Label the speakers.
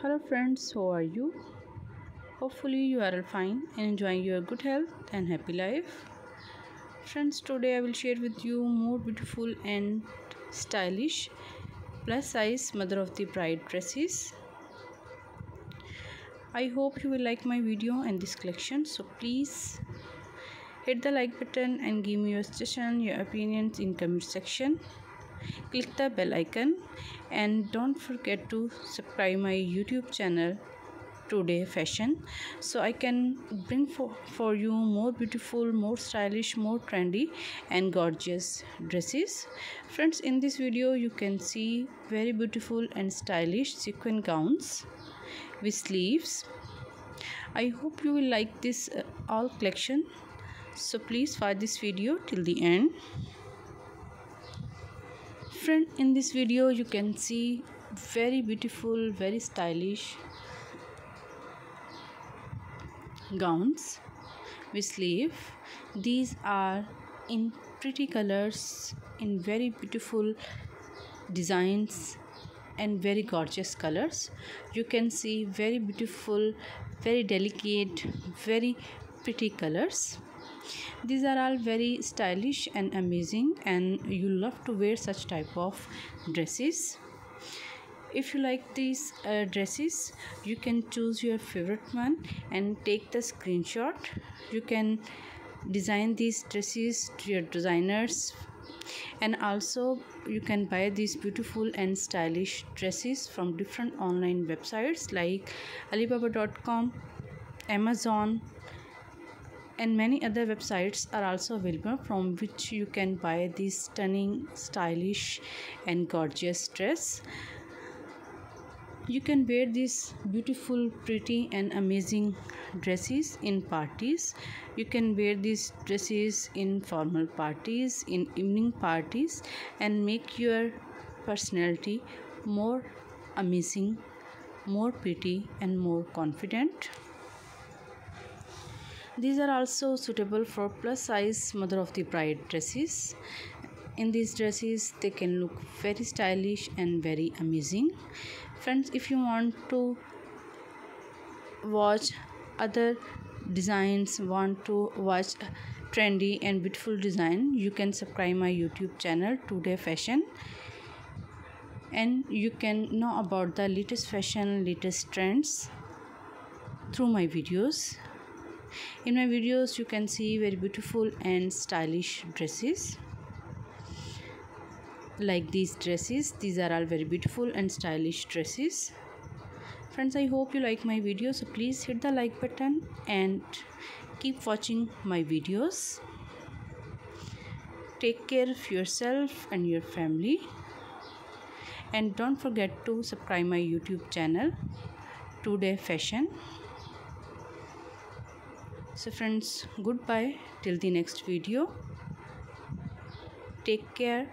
Speaker 1: hello friends how are you? Hopefully you are all fine and enjoying your good health and happy life. Friends today i will share with you more beautiful and stylish plus size mother of the bride dresses. I hope you will like my video and this collection so please hit the like button and give me your suggestion your opinions in comment section click the bell icon and don't forget to subscribe my youtube channel today fashion so i can bring for, for you more beautiful more stylish more trendy and gorgeous dresses. Friends in this video you can see very beautiful and stylish sequin gowns with sleeves. I hope you will like this uh, all collection. So please watch this video till the end friend in this video. You can see very beautiful very stylish gowns with sleeve. These are in pretty colors in very beautiful designs and very gorgeous colors. You can see very beautiful very delicate very pretty colors these are all very stylish and amazing and you love to wear such type of dresses. If you like these uh, dresses you can choose your favorite one and take the screenshot. You can design these dresses to your designers. And also you can buy these beautiful and stylish dresses from different online websites like alibaba.com amazon and many other websites are also available from which you can buy this stunning stylish and gorgeous dress. You can wear these beautiful pretty and amazing dresses in parties. You can wear these dresses in formal parties in evening parties and make your personality more amazing more pretty and more confident these are also suitable for plus size mother of the bride dresses. In these dresses they can look very stylish and very amazing. Friends if you want to watch other designs want to watch trendy and beautiful design you can subscribe my youtube channel today fashion. And you can know about the latest fashion latest trends through my videos in my videos you can see very beautiful and stylish dresses. Like these dresses these are all very beautiful and stylish dresses. Friends i hope you like my video so please hit the like button and keep watching my videos. Take care of yourself and your family. And don't forget to subscribe my youtube channel today fashion so friends goodbye. Till the next video. Take care